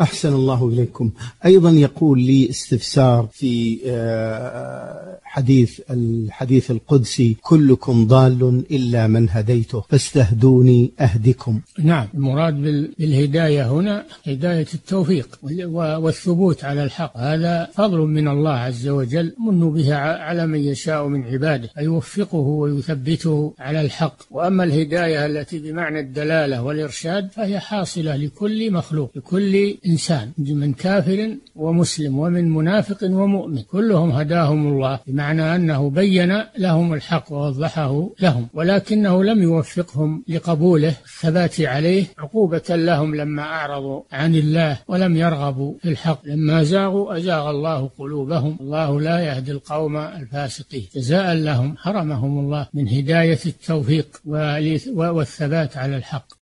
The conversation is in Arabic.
أحسن الله إليكم. أيضا يقول لي استفسار في آه، حديث الحديث القدسي كلكم ضال إلا من هديته فاستهدوني أهدكم. نعم المراد بالهداية هنا هداية التوفيق والثبوت على الحق. هذا فضل من الله عز وجل من به على من يشاء من عباده يوفقه ويثبته على الحق. وأما الهداية التي بمعنى الدلالة والإرشاد فهي حاصلة لكل مخلوق لكل إنسان من كافر ومسلم ومن منافق ومؤمن. كلهم هداهم الله بمعنى أنه بين لهم الحق ووضحه لهم ولكنه لم يوفقهم لقبوله الثبات عليه عقوبة لهم لما أعرضوا عن الله ولم يرغبوا في الحق. لما زاغوا أزاغ الله قلوبهم الله لا يهدي القوم الفاسقين. جزاء لهم حرمهم الله من هداية التوفيق والثبات على الحق.